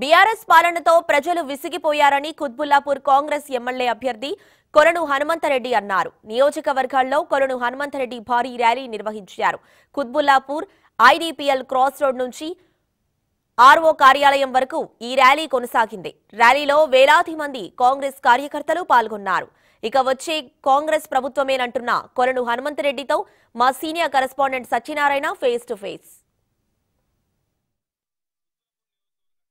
BRS పాలనతో ప్రజలు విసిగిపోయారని Quthbullapur Congress MLA అభ్యర్థి కొలను హనుమంతరెడ్డి అన్నారు. నియోజకవర్గాల్లో కొలను హనుమంతరెడ్డి భారీ ర్యాలీ నిర్వహించారు. కుత్బుల్లాపూర్ ఐడీపీఎల్ క్రాస్ రోడ్ నుంచి ఆర్ఓ కార్యాలయం వరకు ఈ ర్యాలీ కొనసాగింది. ర్యాలీలో వేలాది మంది కాంగ్రెస్ కార్యకర్తలు పాల్గొన్నారు. ఇక వచ్చే కాంగ్రెస్ ప్రభుత్వమేనంటున్న కొలను హనుమంతరెడ్డితో మా senior correspondent Satyanarayana face to face.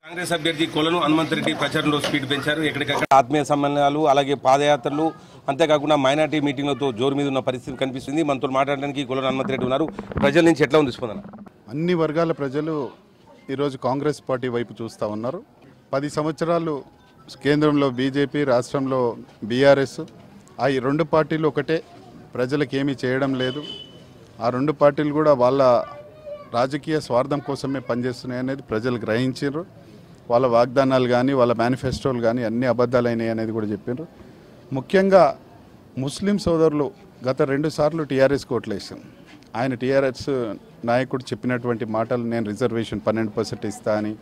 Congress అభ్యర్థి కొలను హనుమంతరెడ్డి ప్రచారంలో స్పీడ్ పెంచారు. ఎక్కడికక్కడ ఆత్మీయ సమ్మేళనాలు అలాగే పాదయాత్రలు అంతేకాకుండా మైనార్టీ మీటింగ్లతో జోరు మీద ఉన్న పరిస్థితి కనిపిస్తుంది. మనతో మాట్లాడడానికి కొలను హనుమంతరెడ్డి ఉన్నారు. ప్రజల నుంచి ఎట్లా ఉంది స్పందన? అన్ని వర్గాల ప్రజలు ఈరోజు కాంగ్రెస్ పార్టీ వైపు చూస్తూ ఉన్నారు. పది సంవత్సరాలు కేంద్రంలో బీజేపీ రాష్ట్రంలో బీఆర్ఎస్. ఆ ఈ రెండు పార్టీలు ఒకటే. ప్రజలకు ఏమీ చేయడం లేదు. ఆ రెండు పార్టీలు కూడా వాళ్ళ రాజకీయ స్వార్థం కోసమే పనిచేస్తున్నాయి అనేది ప్రజలు గ్రహించారు వాళ్ళ వాగ్దానాలు కానీ వాళ్ళ మేనిఫెస్టోలు కానీ అన్ని అబద్ధాలైనాయి అనేది కూడా చెప్పారు ముఖ్యంగా ముస్లిం సోదరులు గత రెండు సార్లు టీఆర్ఎస్ కోట్లు వేసాం. ఆయన టీఆర్ఎస్ నాయకుడు చెప్పినటువంటి మాటలు నేను రిజర్వేషన్ పన్నెండు పర్సెంట్ ఇస్తా అని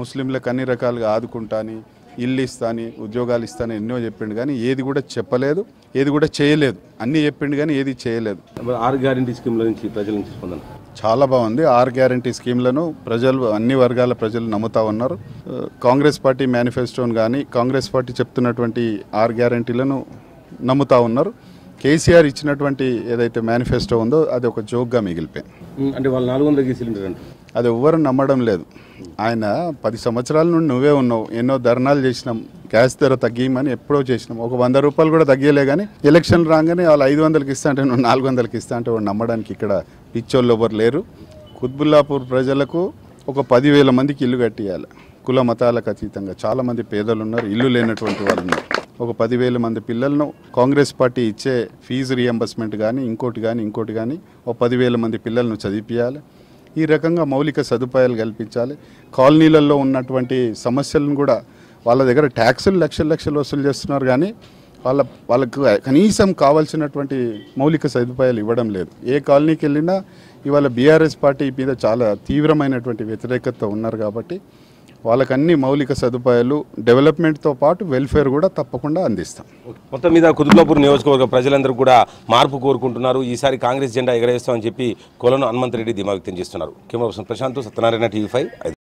ముస్లింలకు అన్ని రకాలుగా ఆదుకుంటా అని ఇల్లు ఇస్తాని ఉద్యోగాలు ఇస్తాని ఎన్నో చెప్పిండు కానీ ఏది కూడా చెప్పలేదు ఏది కూడా చేయలేదు. అన్నీ చెప్పిండు కానీ ఏది చేయలేదు. ఆరు గ్యారంటీ స్కీమ్ల నుంచి ప్రజల నుంచి స్పందన? చాలా బాగుంది. ఆర్ గ్యారంటీ స్కీమ్లను ప్రజలు అన్ని వర్గాల ప్రజలు నమ్ముతా ఉన్నారు. కాంగ్రెస్ పార్టీ మేనిఫెస్టోను కానీ కాంగ్రెస్ పార్టీ చెప్తున్నటువంటి ఆర్ గ్యారంటీలను నమ్ముతా ఉన్నారు. కేసీఆర్ ఇచ్చినటువంటి ఏదైతే మేనిఫెస్టో ఉందో అది ఒక జోక్గా మిగిలిపోయింది. అంటే వాళ్ళు నాలుగు వందలకి సిలిండర్ అంట అది ఎవ్వరు నమ్మడం లేదు. ఆయన పది సంవత్సరాల నుండి నువ్వే ఉన్నావు. ఎన్నో ధర్నాలు చేసినాం. గ్యాస్ ధర తగ్గియమని ఎప్పుడో చేసినాం. ఒక వంద రూపాయలు కూడా తగ్గలే కానీ ఎలక్షన్ రాగానే వాళ్ళు ఐదు వందలకి ఇస్తా అంటే నువ్వు నాలుగు వందలకి ఇస్తా అంటే వాడు నమ్మడానికి ఇక్కడ పిచ్చోళ్ళు ఎవరు లేరు. కుత్బుల్లాపూర్ ప్రజలకు ఒక పదివేల మందికి ఇల్లు కట్టియాలి. కుల మతాలకు అతీతంగా చాలామంది పేదలు ఉన్నారు ఇల్లు లేనటువంటి వాళ్ళు ఉన్నారు. ఒక పదివేల మంది పిల్లలను కాంగ్రెస్ పార్టీ ఇచ్చే ఫీజు రియంబర్స్మెంట్ కానీ ఇంకోటి కానీ ఇంకోటి కానీ ఒక పదివేల మంది పిల్లలను చదివిపియాలి. ఈ రకంగా మౌలిక సదుపాయాలు కల్పించాలి. కాలనీలలో ఉన్నటువంటి సమస్యలను కూడా వాళ్ళ దగ్గర ట్యాక్సులు లక్షల లక్షలు వసూలు చేస్తున్నారు కానీ వాళ్ళ వాళ్ళకు కనీసం కావాల్సినటువంటి మౌలిక సదుపాయాలు ఇవ్వడం లేదు. ఏ కాలనీకి వెళ్ళినా ఇవాళ బీఆర్ఎస్ పార్టీ మీద చాలా తీవ్రమైనటువంటి వ్యతిరేకత ఉన్నారు కాబట్టి వాళ్ళకి అన్ని మౌలిక సదుపాయాలు డెవలప్మెంట్తో పాటు వెల్ఫేర్ కూడా తప్పకుండా అందిస్తాం. మొత్తం మీద కుతుబ్లాపూర్ నియోజకవర్గ ప్రజలందరూ కూడా మార్పు కోరుకుంటున్నారు. ఈసారి కాంగ్రెస్ జెండా ఎగరేస్తామని చెప్పి కొలను హనుమంతరెడ్డి ధీమా వ్యక్తం చేస్తున్నారు. Camera Prashanth Satyanarayana TV five